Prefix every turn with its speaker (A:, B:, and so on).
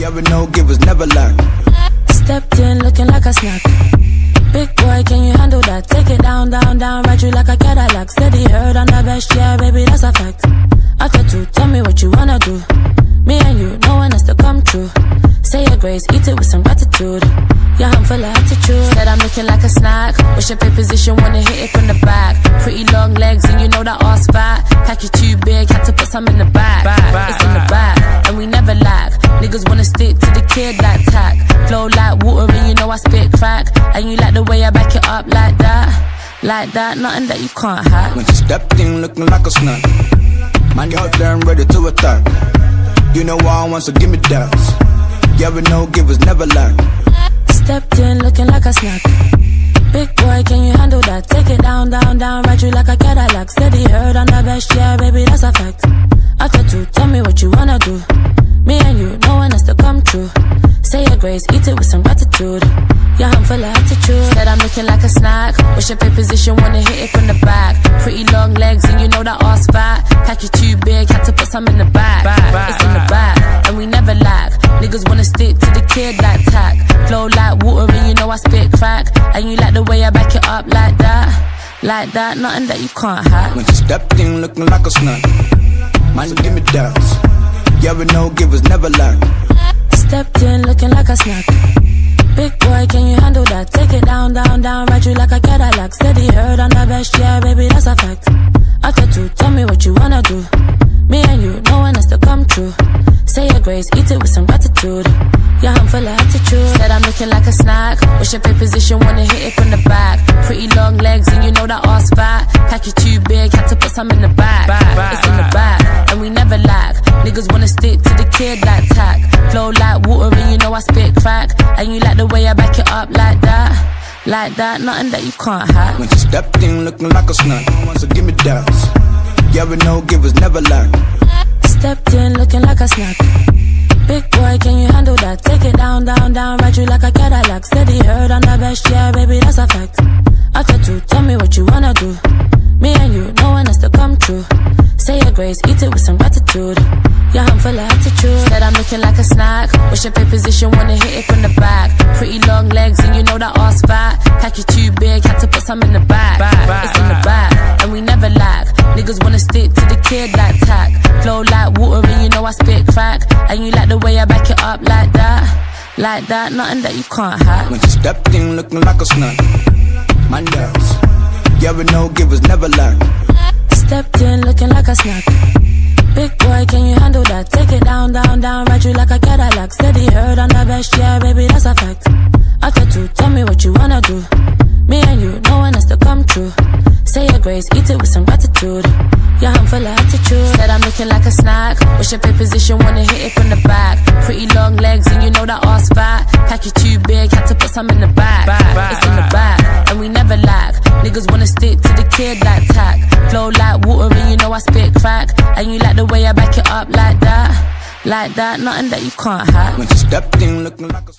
A: Yeah, we no givers, never lack.
B: Stepped in looking like a snack. Big boy, can you handle that? Take it down, down, down, ride you like a Cadillac. Steady heard on the best, yeah, baby, that's a fact. I got to tell me what you wanna do. Me and you, no one has to come true. Say your grace, eat it with some gratitude. Yeah, I'm full of attitude. Said I'm looking like a snack. Wish up in position, wanna hit it from the back. Pretty long legs, and you know that ass fat. Pack you too big, had to put some in the back. It's in the back, and we never lack. Niggas wanna stick to the kid like tack. Flow like water, and you know I spit crack. And you like the way I back it up like that. Like that, nothing that you can't hack.
A: When she stepped in looking like a snack. Man, you out there and ready to attack. You know I want, so give me that. Yeah, we no givers, never lack.
B: Stepped in looking like a snack. Big boy, can you handle that? Take it down, down, down, Grace, eat it with some gratitude. Yeah, I'm full of attitude. Said I'm looking like a snack. Wish up in position, wanna hit it from the back. Pretty long legs, and you know that ass fat. Pack you too big, had to put some in the back. It's in the back, and we never lack. Niggas wanna stick to the kid like tack. Flow like water, and you know I spit crack. And you like the way I back it up like that. Like that, nothing that you can't hack.
A: When she stepped in looking like a snack. Man, give me that. Yeah, we no givers, never lack.
B: Stepped in looking like a snack. Big boy, can you handle that? Take it down, down, down, ride you like a Cadillac. Steady heard on the best, yeah, baby, that's a fact. Got to tell me what you wanna do. Me and you, no one has to come true. Say your grace, eat it with some gratitude. Yeah, I'm full of attitude. Said I'm looking like a snack. Wish up in position, wanna hit it from the back. Pretty long legs, and you know that ass fat. Pack you too big, had to put some in the back. It's in the back, and we never lack. Niggas wanna stick to the kid like tack. Flow like water, and you know I spit crack. And you like the way I back it up like that. Like that, nothing that you can't hack.
A: When she stepped in looking like a snack. So give me that. Yeah, we no givers, never lack.
B: Stepped in looking like a snack. Big boy, can you handle that? Take it down, down, down, ride you like a Cadillac. Steady heard on the best, yeah, baby, that's a fact. I got to tell me what you wanna do. Me and you, no one has to come true. Say your grace, eat it with some gratitude. Yeah, I'm full of attitude. Said I'm looking like a snack. Wish up in position, wanna hit it from the back. Pretty long legs, and you know that ass fat. Pack you too big, had to put some in the back. It's in the back, and we never lack. Niggas wanna stick to the kid like tack. Flow like water, and you know I spit crack. And you like the way I back it up like that. Like that, nothing that you can't hack.
A: When she stepped in looking like a snack. My doubts. Yeah, we no givers, never lack.
B: Stepped in looking like a snack. Big boy, can you handle that? Take it down, down, down, ride you like a Cadillac. Steady heard on the best, yeah, baby, that's a fact. Got to tell me what you wanna do. Me and you, no one has to come true. Say your grace, eat it with some gratitude. Yeah, I'm full of attitude. Said I'm looking like a snack. Wish up in position, wanna hit it from the back. Pretty long legs, and you know that ass fat. Pack it too big, had to put some in the back. It's in the back, and we never lack. Niggas wanna stick to the kid like tack. Flow like water, and you know I spit crack. And you like the way I back it up like that. Like that, nothing that you can't hack.
A: When she stepped in looking like a